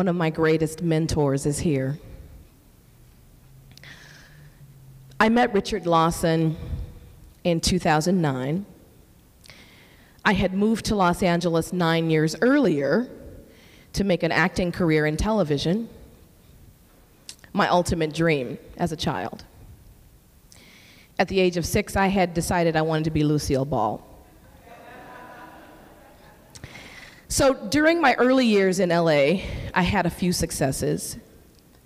one of my greatest mentors is here. I met Richard Lawson in 2009. I had moved to Los Angeles nine years earlier to make an acting career in television, my ultimate dream as a child. At the age of six, I had decided I wanted to be Lucille Ball. So during my early years in LA, I had a few successes,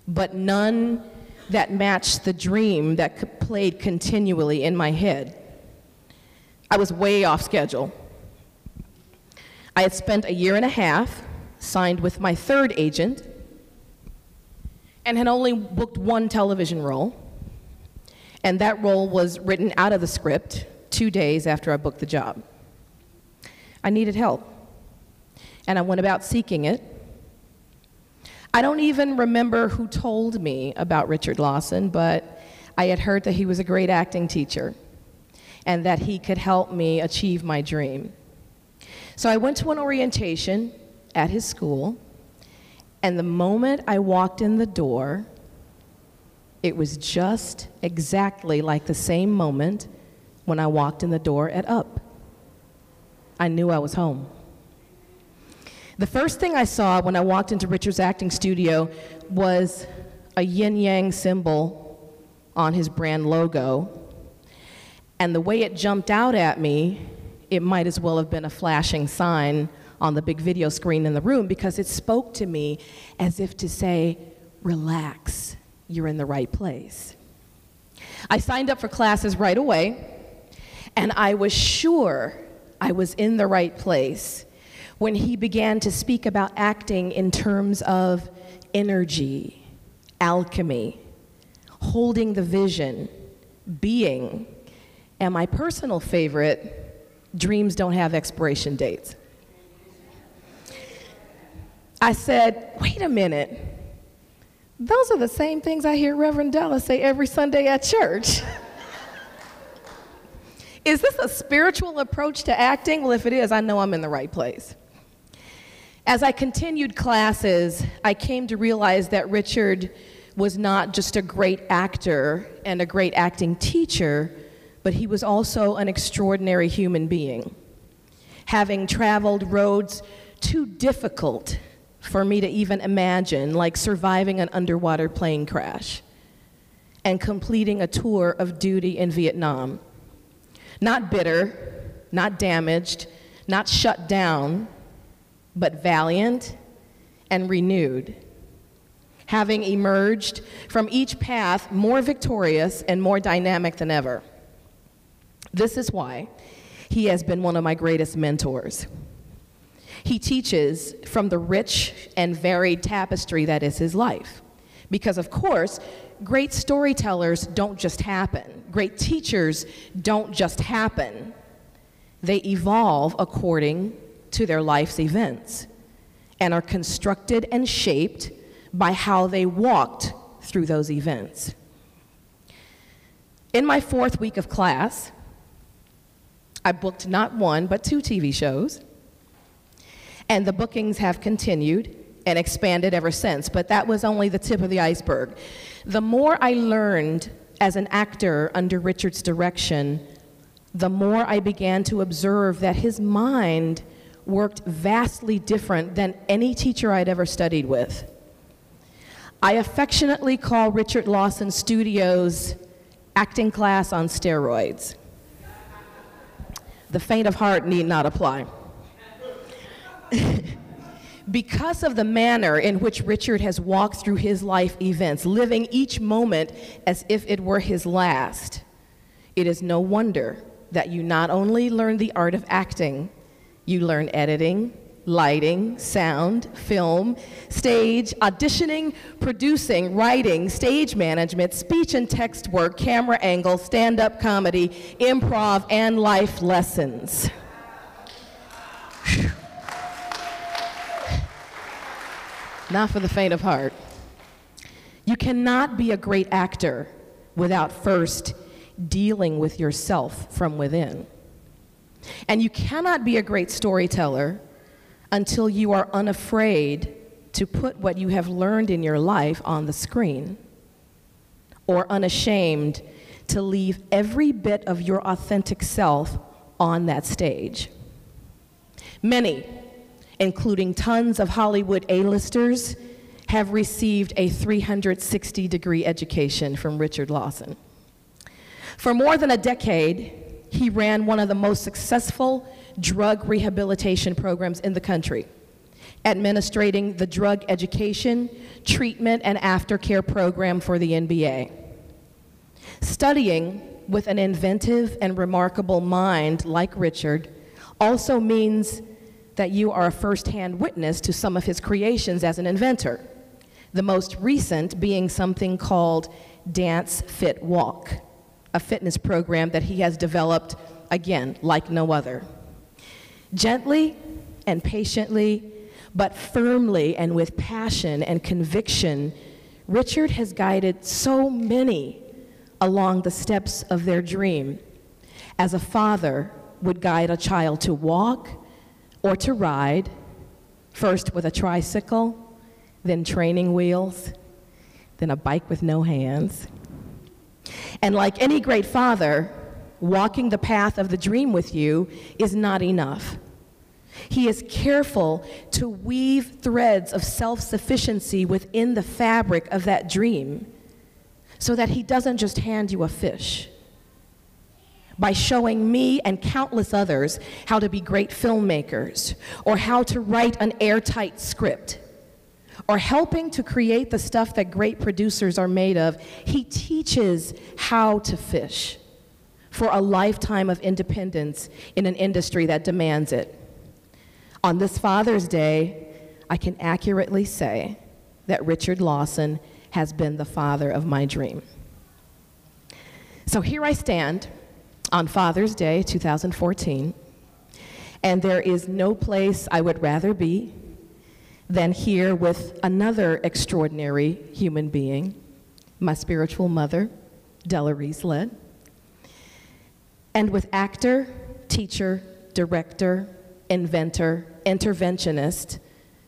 but none that matched the dream that played continually in my head. I was way off schedule. I had spent a year and a half signed with my third agent and had only booked one television role. And that role was written out of the script two days after I booked the job. I needed help and I went about seeking it. I don't even remember who told me about Richard Lawson, but I had heard that he was a great acting teacher and that he could help me achieve my dream. So I went to an orientation at his school, and the moment I walked in the door, it was just exactly like the same moment when I walked in the door at Up. I knew I was home. The first thing I saw when I walked into Richard's acting studio was a yin yang symbol on his brand logo. And the way it jumped out at me, it might as well have been a flashing sign on the big video screen in the room because it spoke to me as if to say, relax, you're in the right place. I signed up for classes right away, and I was sure I was in the right place when he began to speak about acting in terms of energy, alchemy, holding the vision, being, and my personal favorite, dreams don't have expiration dates. I said, wait a minute. Those are the same things I hear Reverend Della say every Sunday at church. is this a spiritual approach to acting? Well, if it is, I know I'm in the right place. As I continued classes, I came to realize that Richard was not just a great actor and a great acting teacher, but he was also an extraordinary human being. Having traveled roads too difficult for me to even imagine, like surviving an underwater plane crash and completing a tour of duty in Vietnam. Not bitter, not damaged, not shut down, but valiant and renewed, having emerged from each path more victorious and more dynamic than ever. This is why he has been one of my greatest mentors. He teaches from the rich and varied tapestry that is his life. Because, of course, great storytellers don't just happen, great teachers don't just happen. They evolve according to their life's events and are constructed and shaped by how they walked through those events. In my fourth week of class, I booked not one, but two TV shows. And the bookings have continued and expanded ever since, but that was only the tip of the iceberg. The more I learned as an actor under Richard's direction, the more I began to observe that his mind worked vastly different than any teacher I'd ever studied with. I affectionately call Richard Lawson Studios acting class on steroids. The faint of heart need not apply. because of the manner in which Richard has walked through his life events, living each moment as if it were his last, it is no wonder that you not only learn the art of acting, you learn editing, lighting, sound, film, stage, auditioning, producing, writing, stage management, speech and text work, camera angle, stand up comedy, improv, and life lessons. Not for the faint of heart. You cannot be a great actor without first dealing with yourself from within. And you cannot be a great storyteller until you are unafraid to put what you have learned in your life on the screen, or unashamed to leave every bit of your authentic self on that stage. Many, including tons of Hollywood A-listers, have received a 360 degree education from Richard Lawson. For more than a decade, he ran one of the most successful drug rehabilitation programs in the country, administrating the drug education, treatment, and aftercare program for the NBA. Studying with an inventive and remarkable mind like Richard also means that you are a firsthand witness to some of his creations as an inventor, the most recent being something called Dance Fit Walk, a fitness program that he has developed, again, like no other. Gently and patiently, but firmly and with passion and conviction, Richard has guided so many along the steps of their dream, as a father would guide a child to walk or to ride, first with a tricycle, then training wheels, then a bike with no hands. And like any great father, walking the path of the dream with you is not enough. He is careful to weave threads of self sufficiency within the fabric of that dream so that he doesn't just hand you a fish by showing me and countless others how to be great filmmakers, or how to write an airtight script, or helping to create the stuff that great producers are made of, he teaches how to fish for a lifetime of independence in an industry that demands it. On this Father's Day, I can accurately say that Richard Lawson has been the father of my dream. So here I stand on Father's Day 2014, and there is no place I would rather be than here with another extraordinary human being, my spiritual mother, Della Reese-Lett, and with actor, teacher, director, inventor, interventionist,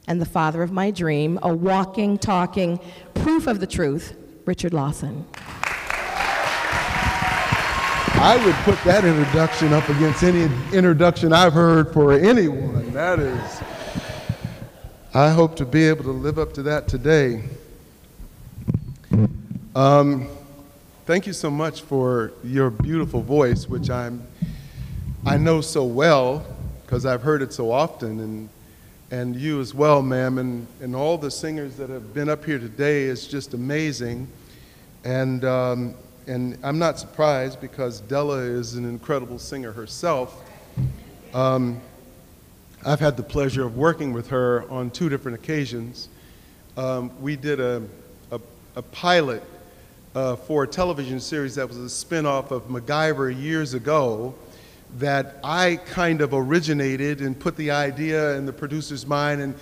and the father of my dream, a walking, talking proof of the truth, Richard Lawson. I would put that introduction up against any introduction I've heard for anyone. That is, I hope to be able to live up to that today. Um, thank you so much for your beautiful voice, which I'm, I know so well because I've heard it so often, and, and you as well, ma'am, and, and all the singers that have been up here today is just amazing. And um, and I'm not surprised because Della is an incredible singer herself. Um, I've had the pleasure of working with her on two different occasions. Um, we did a, a, a pilot uh, for a television series that was a spinoff of MacGyver years ago that I kind of originated and put the idea in the producer's mind and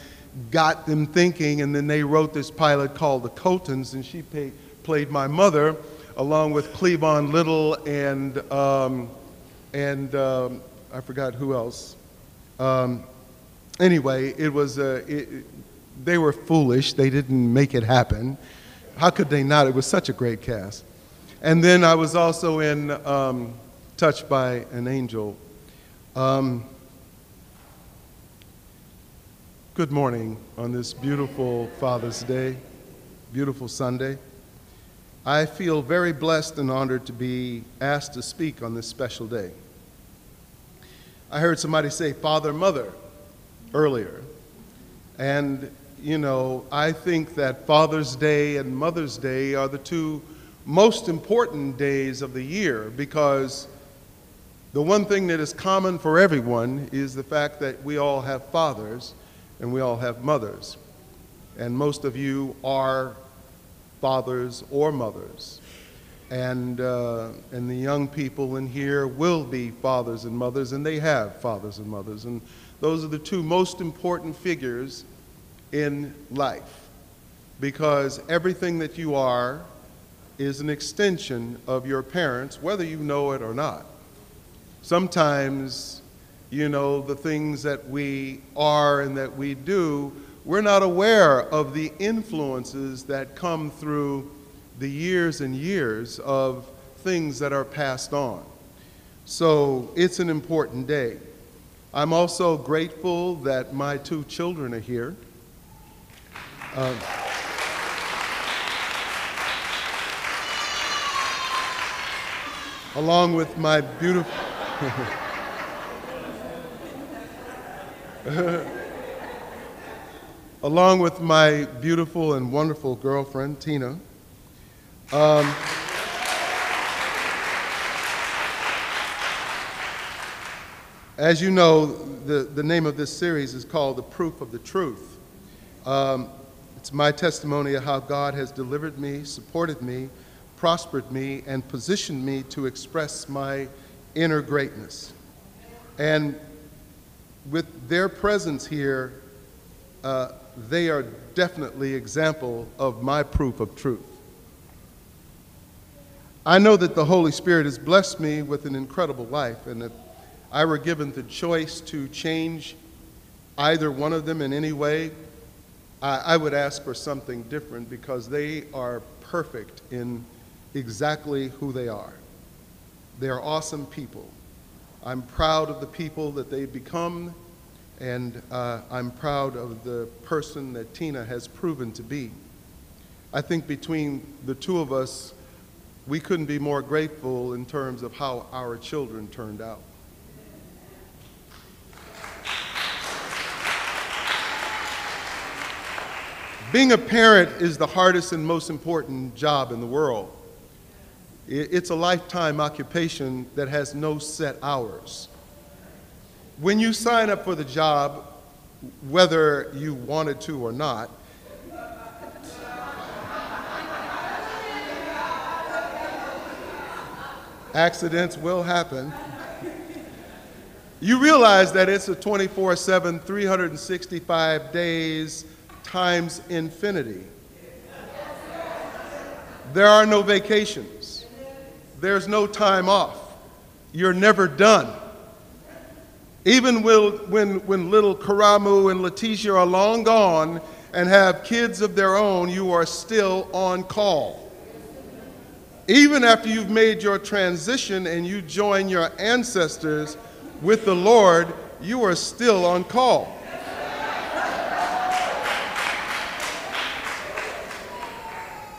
got them thinking, and then they wrote this pilot called The Coltons, and she pay, played my mother along with Cleavon Little and, um, and um, I forgot who else. Um, anyway, it was, uh, it, they were foolish. They didn't make it happen. How could they not? It was such a great cast. And then I was also in um, Touched by an Angel. Um, good morning on this beautiful Father's Day, beautiful Sunday. I feel very blessed and honored to be asked to speak on this special day. I heard somebody say father, mother earlier. And, you know, I think that Father's Day and Mother's Day are the two most important days of the year because the one thing that is common for everyone is the fact that we all have fathers and we all have mothers. And most of you are fathers or mothers. And, uh, and the young people in here will be fathers and mothers, and they have fathers and mothers. And those are the two most important figures in life because everything that you are is an extension of your parents, whether you know it or not. Sometimes, you know, the things that we are and that we do we're not aware of the influences that come through the years and years of things that are passed on. So it's an important day. I'm also grateful that my two children are here. Uh, along with my beautiful. along with my beautiful and wonderful girlfriend, Tina. Um, as you know, the, the name of this series is called The Proof of the Truth. Um, it's my testimony of how God has delivered me, supported me, prospered me, and positioned me to express my inner greatness. And with their presence here, uh, they are definitely example of my proof of truth. I know that the Holy Spirit has blessed me with an incredible life, and if I were given the choice to change either one of them in any way, I, I would ask for something different because they are perfect in exactly who they are. They are awesome people. I'm proud of the people that they've become, and uh, I'm proud of the person that Tina has proven to be. I think between the two of us, we couldn't be more grateful in terms of how our children turned out. Being a parent is the hardest and most important job in the world. It's a lifetime occupation that has no set hours. When you sign up for the job, whether you wanted to or not, accidents will happen. You realize that it's a 24 7, 365 days times infinity. There are no vacations, there's no time off. You're never done. Even when, when little Karamu and Letitia are long gone and have kids of their own, you are still on call. Even after you've made your transition and you join your ancestors with the Lord, you are still on call.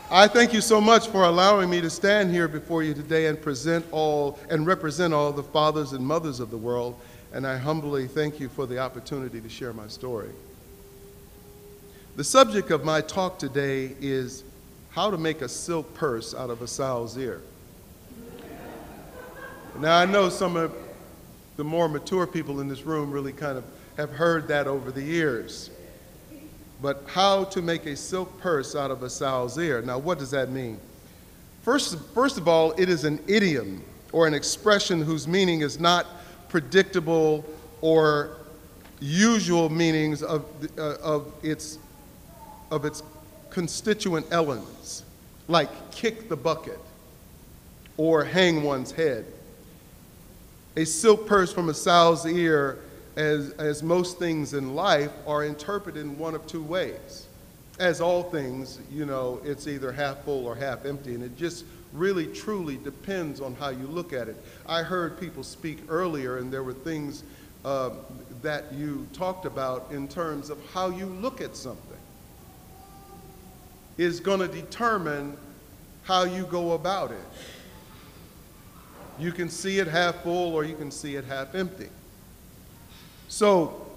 I thank you so much for allowing me to stand here before you today and present all and represent all the fathers and mothers of the world, and I humbly thank you for the opportunity to share my story. The subject of my talk today is how to make a silk purse out of a sow's ear. Now, I know some of the more mature people in this room really kind of have heard that over the years. But how to make a silk purse out of a sow's ear. Now, what does that mean? First, first of all, it is an idiom or an expression whose meaning is not predictable or usual meanings of, uh, of, its, of its constituent elements, like kick the bucket or hang one's head. A silk purse from a sow's ear, as, as most things in life, are interpreted in one of two ways. As all things, you know, it's either half full or half empty, and it just really truly depends on how you look at it. I heard people speak earlier, and there were things uh, that you talked about in terms of how you look at something is going to determine how you go about it. You can see it half full or you can see it half empty. So,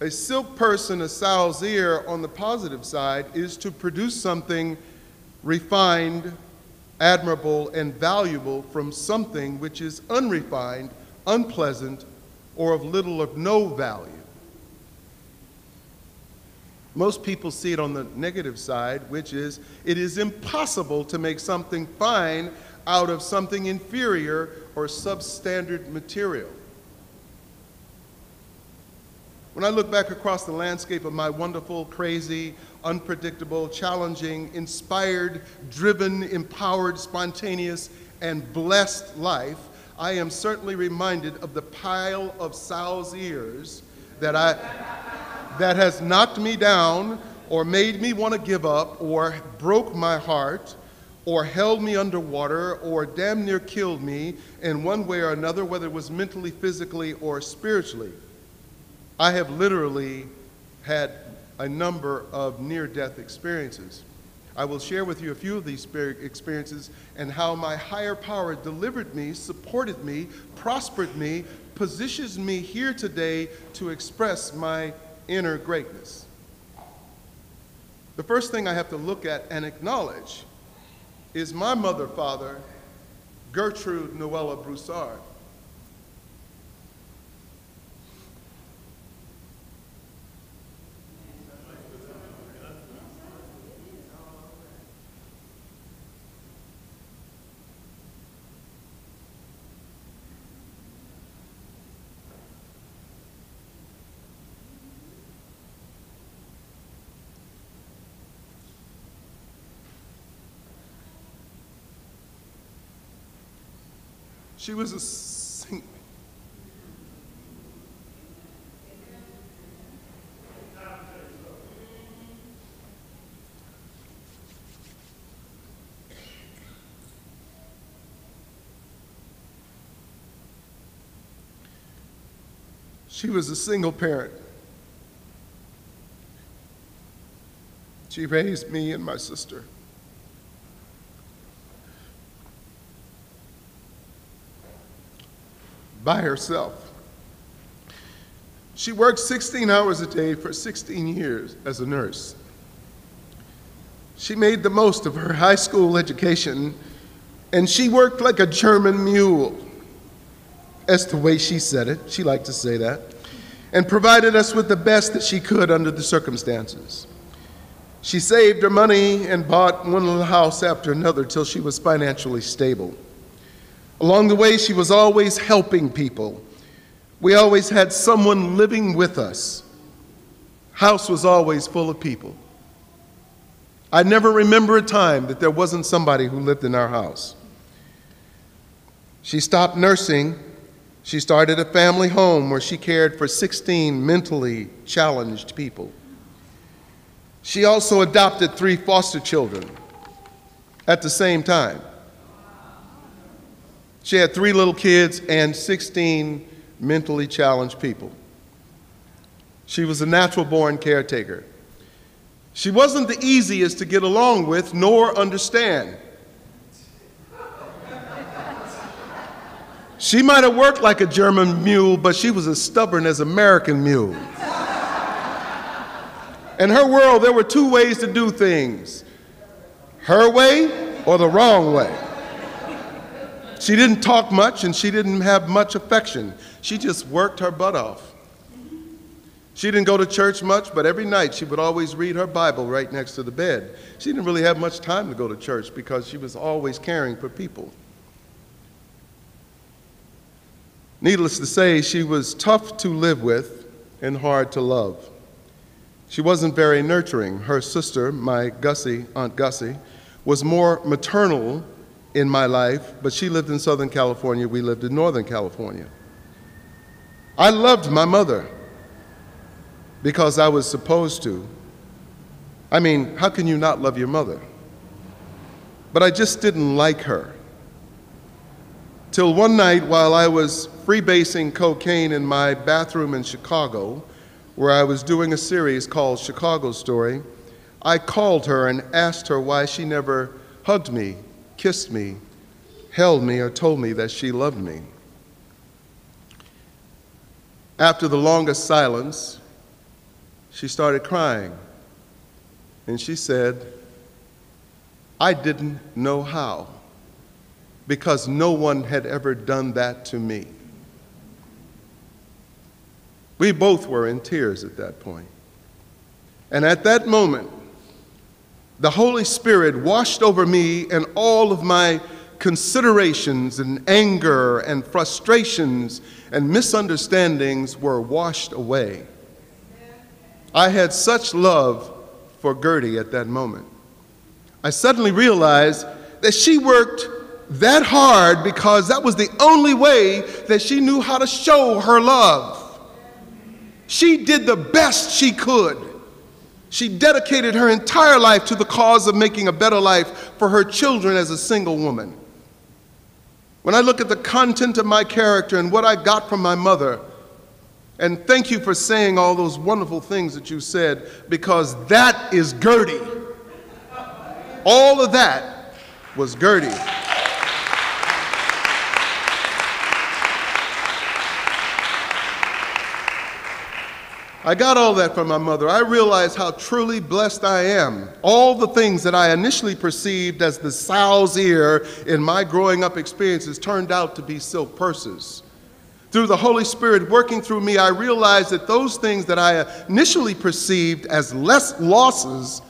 a silk person, a sow's ear on the positive side is to produce something refined, admirable, and valuable from something which is unrefined, unpleasant, or of little or no value. Most people see it on the negative side, which is it is impossible to make something fine out of something inferior or substandard material. When I look back across the landscape of my wonderful, crazy, unpredictable, challenging, inspired, driven, empowered, spontaneous, and blessed life, I am certainly reminded of the pile of sow's ears that I that has knocked me down or made me want to give up or broke my heart or held me underwater or damn near killed me in one way or another, whether it was mentally, physically, or spiritually. I have literally had a number of near death experiences. I will share with you a few of these experiences and how my higher power delivered me, supported me, prospered me, positions me here today to express my inner greatness. The first thing I have to look at and acknowledge is my mother, father, Gertrude Noella Broussard. She was a sing- She was a single parent. She raised me and my sister. By herself. She worked 16 hours a day for 16 years as a nurse. She made the most of her high school education, and she worked like a German mule. That's the way she said it. She liked to say that. And provided us with the best that she could under the circumstances. She saved her money and bought one little house after another till she was financially stable. Along the way, she was always helping people. We always had someone living with us. House was always full of people. I never remember a time that there wasn't somebody who lived in our house. She stopped nursing. She started a family home where she cared for 16 mentally challenged people. She also adopted three foster children at the same time. She had three little kids and 16 mentally challenged people. She was a natural born caretaker. She wasn't the easiest to get along with nor understand. She might have worked like a German mule, but she was as stubborn as American mule. In her world, there were two ways to do things her way or the wrong way. She didn't talk much and she didn't have much affection. She just worked her butt off. She didn't go to church much, but every night she would always read her Bible right next to the bed. She didn't really have much time to go to church because she was always caring for people. Needless to say, she was tough to live with and hard to love. She wasn't very nurturing. Her sister, my Gussie, Aunt Gussie, was more maternal in my life, but she lived in Southern California, we lived in Northern California. I loved my mother because I was supposed to. I mean, how can you not love your mother? But I just didn't like her. Till one night while I was freebasing cocaine in my bathroom in Chicago, where I was doing a series called Chicago Story, I called her and asked her why she never hugged me kissed me, held me, or told me that she loved me. After the longest silence, she started crying. And she said, I didn't know how because no one had ever done that to me. We both were in tears at that point. And at that moment, the Holy Spirit washed over me and all of my considerations and anger and frustrations and misunderstandings were washed away. I had such love for Gertie at that moment. I suddenly realized that she worked that hard because that was the only way that she knew how to show her love. She did the best she could. She dedicated her entire life to the cause of making a better life for her children as a single woman. When I look at the content of my character and what I got from my mother, and thank you for saying all those wonderful things that you said, because that is Gertie. All of that was Gertie. I got all that from my mother. I realized how truly blessed I am. All the things that I initially perceived as the sow's ear in my growing up experiences turned out to be silk purses. Through the Holy Spirit working through me, I realized that those things that I initially perceived as less losses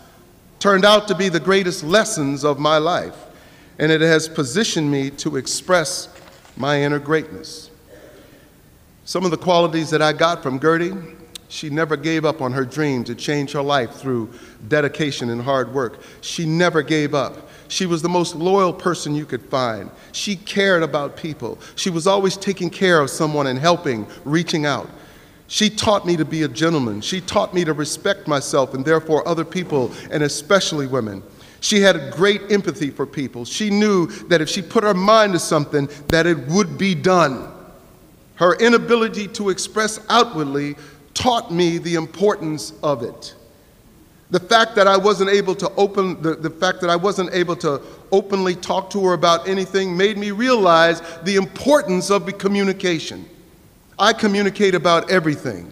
turned out to be the greatest lessons of my life. And it has positioned me to express my inner greatness. Some of the qualities that I got from Gertie she never gave up on her dream to change her life through dedication and hard work. She never gave up. She was the most loyal person you could find. She cared about people. She was always taking care of someone and helping, reaching out. She taught me to be a gentleman. She taught me to respect myself and therefore other people, and especially women. She had great empathy for people. She knew that if she put her mind to something, that it would be done. Her inability to express outwardly taught me the importance of it. The fact that I wasn't able to open, the, the fact that I wasn't able to openly talk to her about anything made me realize the importance of the communication. I communicate about everything.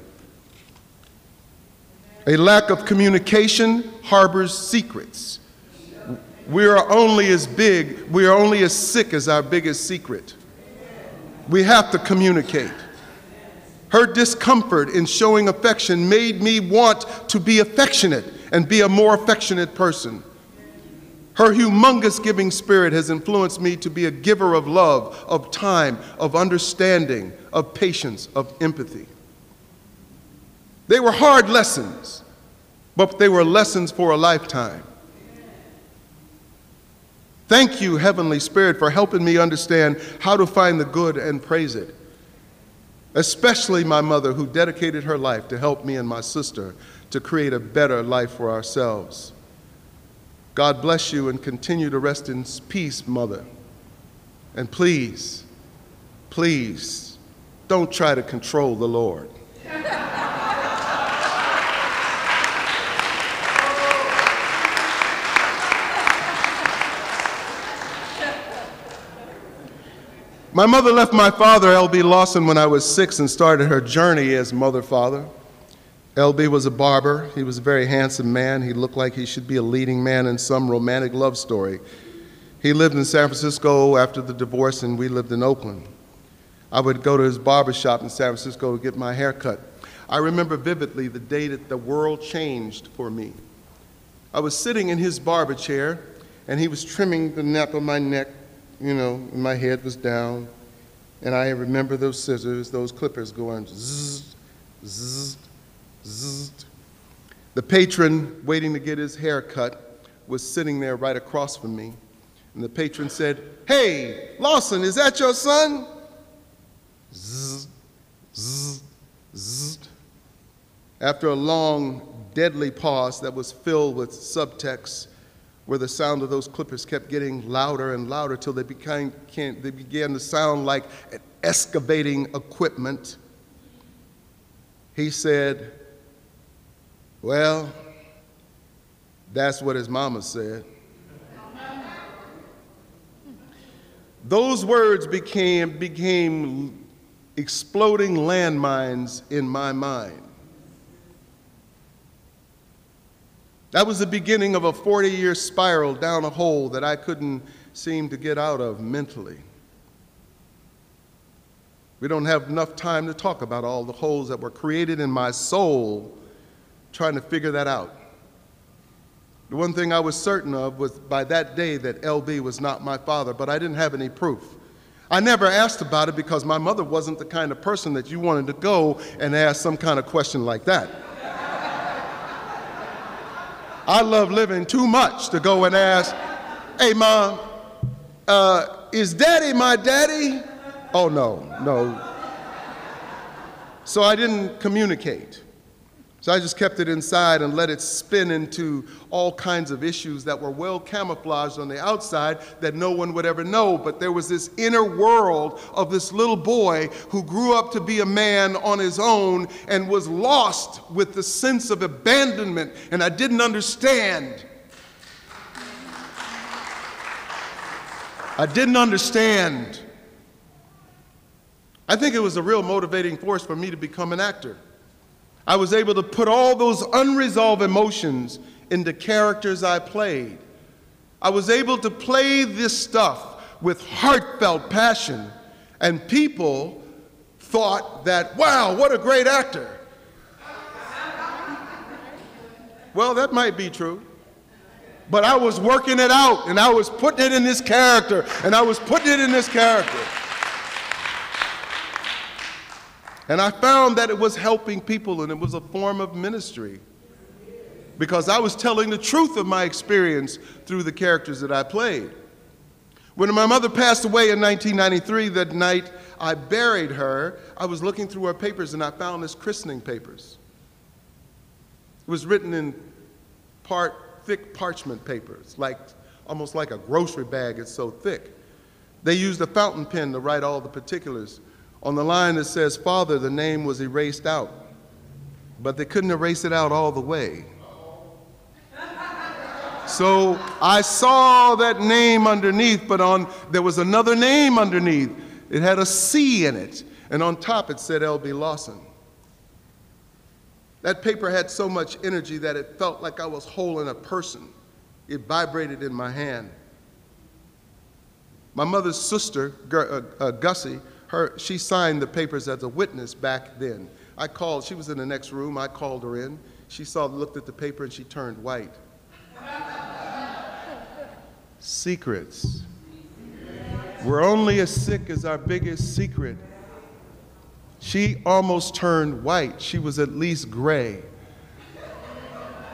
A lack of communication harbors secrets. We are only as big, we are only as sick as our biggest secret. We have to communicate. Her discomfort in showing affection made me want to be affectionate and be a more affectionate person. Her humongous giving spirit has influenced me to be a giver of love, of time, of understanding, of patience, of empathy. They were hard lessons, but they were lessons for a lifetime. Thank you, Heavenly Spirit, for helping me understand how to find the good and praise it especially my mother, who dedicated her life to help me and my sister to create a better life for ourselves. God bless you and continue to rest in peace, mother. And please, please, don't try to control the Lord. My mother left my father, L.B. Lawson, when I was six and started her journey as mother father. L.B. was a barber. He was a very handsome man. He looked like he should be a leading man in some romantic love story. He lived in San Francisco after the divorce, and we lived in Oakland. I would go to his barber shop in San Francisco to get my hair cut. I remember vividly the day that the world changed for me. I was sitting in his barber chair, and he was trimming the nape of my neck you know, my head was down, and I remember those scissors, those clippers going zzz, zzz, zzz. The patron waiting to get his hair cut was sitting there right across from me. And the patron said, Hey, Lawson, is that your son? Zzz, zzz, zzz. After a long, deadly pause that was filled with subtext, where the sound of those clippers kept getting louder and louder till they, became, they began to sound like excavating equipment. He said, Well, that's what his mama said. Those words became, became exploding landmines in my mind. That was the beginning of a 40 year spiral down a hole that I couldn't seem to get out of mentally. We don't have enough time to talk about all the holes that were created in my soul trying to figure that out. The one thing I was certain of was by that day that LB was not my father, but I didn't have any proof. I never asked about it because my mother wasn't the kind of person that you wanted to go and ask some kind of question like that. I love living too much to go and ask, hey, mom, uh, is daddy my daddy? Oh, no, no. So I didn't communicate. So I just kept it inside and let it spin into all kinds of issues that were well camouflaged on the outside that no one would ever know. But there was this inner world of this little boy who grew up to be a man on his own and was lost with the sense of abandonment, and I didn't understand. I didn't understand. I think it was a real motivating force for me to become an actor. I was able to put all those unresolved emotions into characters I played. I was able to play this stuff with heartfelt passion, and people thought that, wow, what a great actor. Well, that might be true. But I was working it out, and I was putting it in this character, and I was putting it in this character. And I found that it was helping people and it was a form of ministry because I was telling the truth of my experience through the characters that I played. When my mother passed away in 1993, that night I buried her, I was looking through her papers and I found this christening papers. It was written in part thick parchment papers, like almost like a grocery bag, it's so thick. They used a fountain pen to write all the particulars. On the line that says, Father, the name was erased out, but they couldn't erase it out all the way. So I saw that name underneath, but on there was another name underneath. It had a C in it, and on top it said L.B. Lawson. That paper had so much energy that it felt like I was holding a person. It vibrated in my hand. My mother's sister, uh, uh, Gussie, her, she signed the papers as a witness back then. I called, she was in the next room, I called her in. She saw, looked at the paper, and she turned white. Secrets. We're only as sick as our biggest secret. She almost turned white. She was at least gray.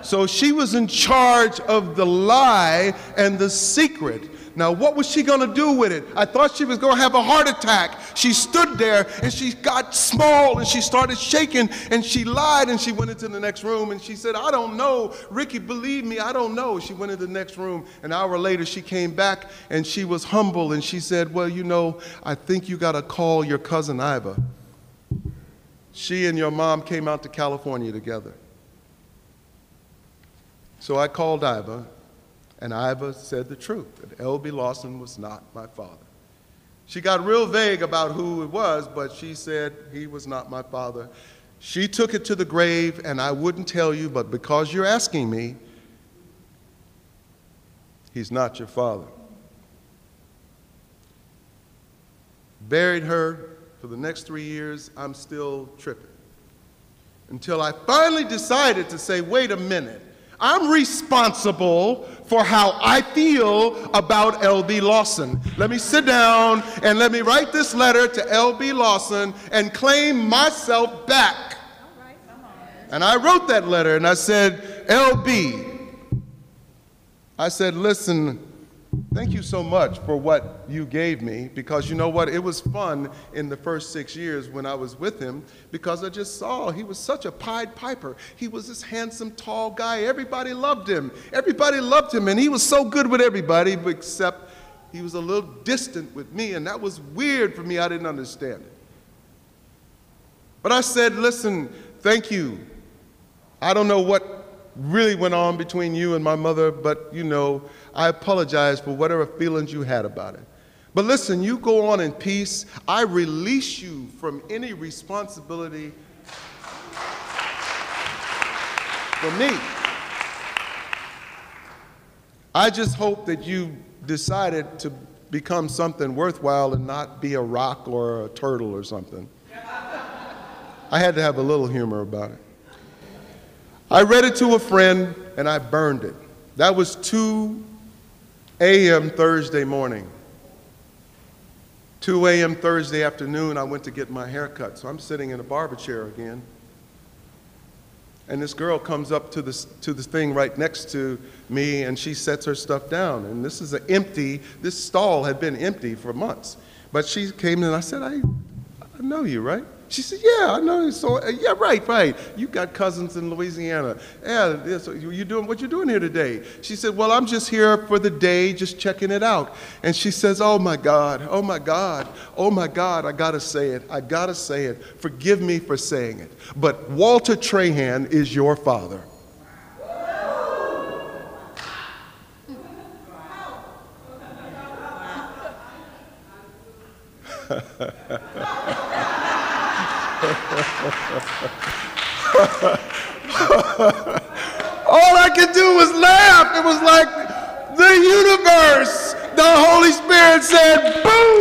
So she was in charge of the lie and the secret. Now, what was she going to do with it? I thought she was going to have a heart attack. She stood there and she got small and she started shaking and she lied and she went into the next room and she said, I don't know. Ricky, believe me, I don't know. She went into the next room. An hour later, she came back and she was humble and she said, Well, you know, I think you got to call your cousin Iva. She and your mom came out to California together. So I called Iva and Iva said the truth that L.B. Lawson was not my father. She got real vague about who it was, but she said he was not my father. She took it to the grave, and I wouldn't tell you, but because you're asking me, he's not your father. Buried her for the next three years, I'm still tripping. Until I finally decided to say, wait a minute. I'm responsible for how I feel about L.B. Lawson. Let me sit down and let me write this letter to L.B. Lawson and claim myself back. And I wrote that letter and I said, L.B., I said, listen, Thank you so much for what you gave me because you know what? It was fun in the first six years when I was with him because I just saw he was such a Pied Piper. He was this handsome, tall guy. Everybody loved him. Everybody loved him, and he was so good with everybody except he was a little distant with me, and that was weird for me. I didn't understand it. But I said, listen, thank you. I don't know what really went on between you and my mother, but you know, I apologize for whatever feelings you had about it. But listen, you go on in peace. I release you from any responsibility for me. I just hope that you decided to become something worthwhile and not be a rock or a turtle or something. I had to have a little humor about it. I read it to a friend and I burned it. That was 2 a.m. Thursday morning. 2 a.m. Thursday afternoon, I went to get my hair cut. So I'm sitting in a barber chair again. And this girl comes up to this, to this thing right next to me and she sets her stuff down. And this is an empty, this stall had been empty for months. But she came in and I said, I, I know you, right? She said, Yeah, I know. So, uh, yeah, right, right. You got cousins in Louisiana. Yeah, so you you doing what you're doing here today? She said, Well, I'm just here for the day, just checking it out. And she says, Oh my God, oh my God, oh my God, I gotta say it. I gotta say it. Forgive me for saying it. But Walter Trahan is your father. All I could do was laugh. It was like the universe, the Holy Spirit said, boom.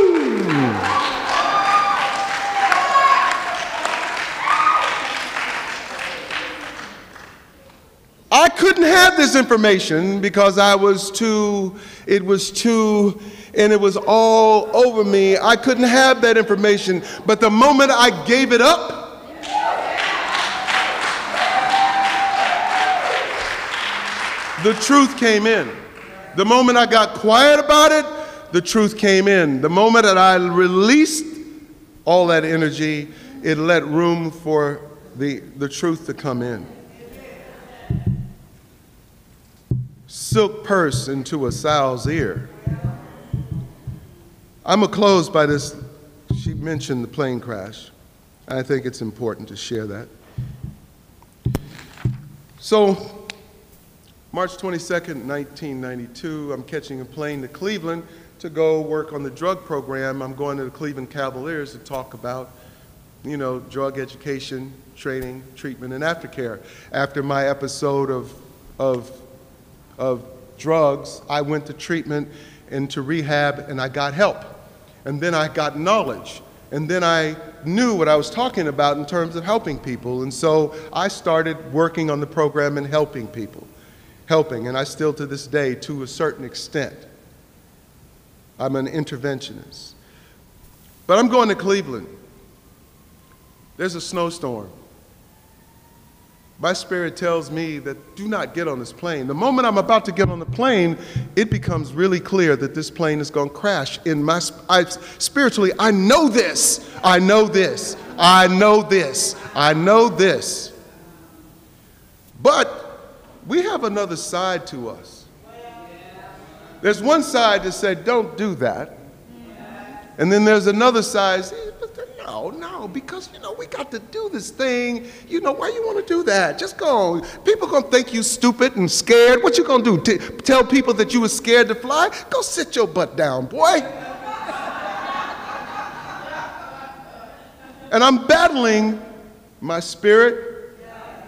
I couldn't have this information because I was too, it was too, and it was all over me. I couldn't have that information. But the moment I gave it up, the truth came in. The moment I got quiet about it, the truth came in. The moment that I released all that energy, it let room for the, the truth to come in. Silk purse into a sow's ear. I'm going to close by this. She mentioned the plane crash. I think it's important to share that. So, March 22nd, 1992, I'm catching a plane to Cleveland to go work on the drug program. I'm going to the Cleveland Cavaliers to talk about, you know, drug education, training, treatment, and aftercare. After my episode of, of, of drugs, I went to treatment and to rehab, and I got help. And then I got knowledge. And then I knew what I was talking about in terms of helping people. And so I started working on the program and helping people helping, and I still to this day, to a certain extent. I'm an interventionist. But I'm going to Cleveland. There's a snowstorm. My spirit tells me that do not get on this plane. The moment I'm about to get on the plane, it becomes really clear that this plane is going to crash. In my I, spiritually, I know this. I know this. I know this. I know this. But we have another side to us. There's one side that said, don't do that. And then there's another side, no, no, because you know we got to do this thing. You know why you want to do that? Just go. People gonna think you stupid and scared. What you gonna do? T- tell people that you were scared to fly? Go sit your butt down, boy. and I'm battling my spirit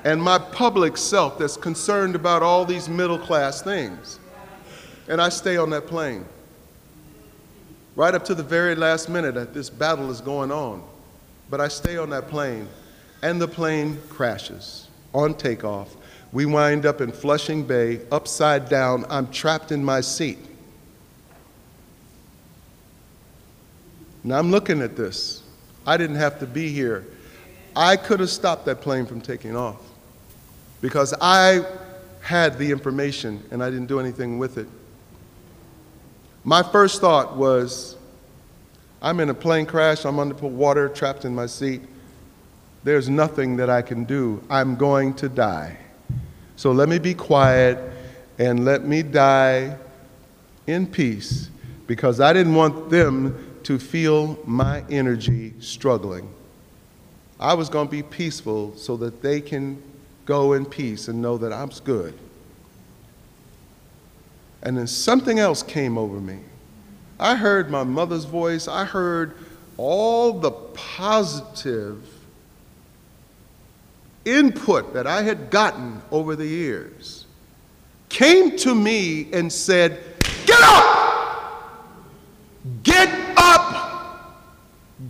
and my public self that's concerned about all these middle class things. And I stay on that plane. Right up to the very last minute that this battle is going on. But I stay on that plane, and the plane crashes on takeoff. We wind up in Flushing Bay, upside down. I'm trapped in my seat. Now I'm looking at this. I didn't have to be here. I could have stopped that plane from taking off because I had the information and I didn't do anything with it. My first thought was I'm in a plane crash, I'm under water, trapped in my seat. There's nothing that I can do. I'm going to die. So let me be quiet and let me die in peace because I didn't want them to feel my energy struggling. I was going to be peaceful so that they can Go in peace and know that I'm good. And then something else came over me. I heard my mother's voice. I heard all the positive input that I had gotten over the years came to me and said, Get up! Get up!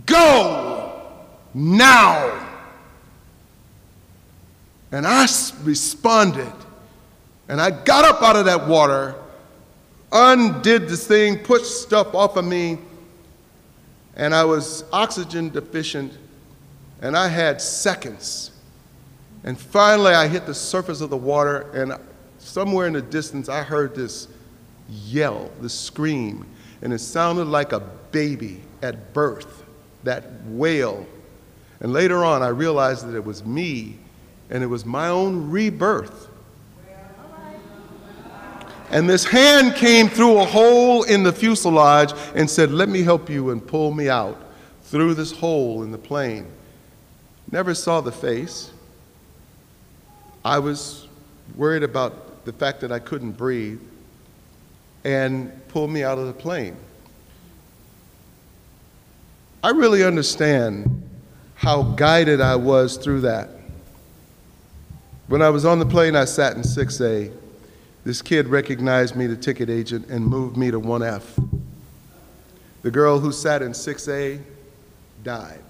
Go now! And I responded. And I got up out of that water, undid this thing, pushed stuff off of me, and I was oxygen deficient, and I had seconds. And finally, I hit the surface of the water, and somewhere in the distance, I heard this yell, this scream, and it sounded like a baby at birth, that wail And later on, I realized that it was me and it was my own rebirth. And this hand came through a hole in the fuselage and said, Let me help you, and pull me out through this hole in the plane. Never saw the face. I was worried about the fact that I couldn't breathe and pulled me out of the plane. I really understand how guided I was through that. When I was on the plane, I sat in 6A. This kid recognized me, the ticket agent, and moved me to 1F. The girl who sat in 6A died.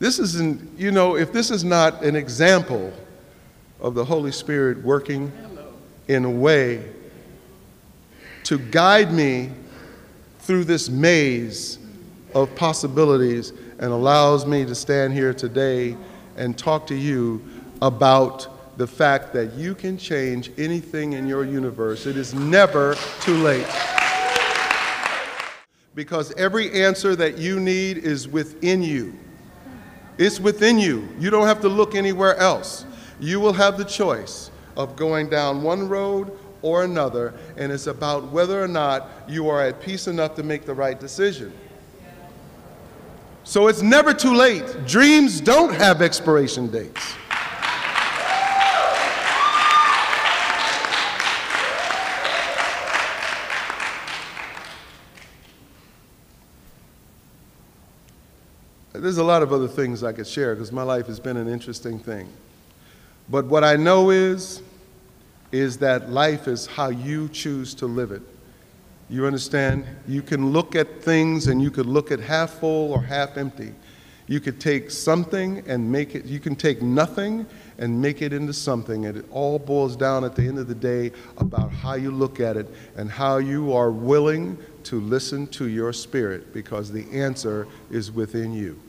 This isn't, you know, if this is not an example of the Holy Spirit working in a way to guide me through this maze of possibilities and allows me to stand here today and talk to you about the fact that you can change anything in your universe. It is never too late. Because every answer that you need is within you. It's within you. You don't have to look anywhere else. You will have the choice of going down one road or another, and it's about whether or not you are at peace enough to make the right decision. So it's never too late. Dreams don't have expiration dates. There's a lot of other things I could share because my life has been an interesting thing. But what I know is, is that life is how you choose to live it. You understand? You can look at things and you could look at half full or half empty. You could take something and make it, you can take nothing and make it into something. And it all boils down at the end of the day about how you look at it and how you are willing to listen to your spirit because the answer is within you.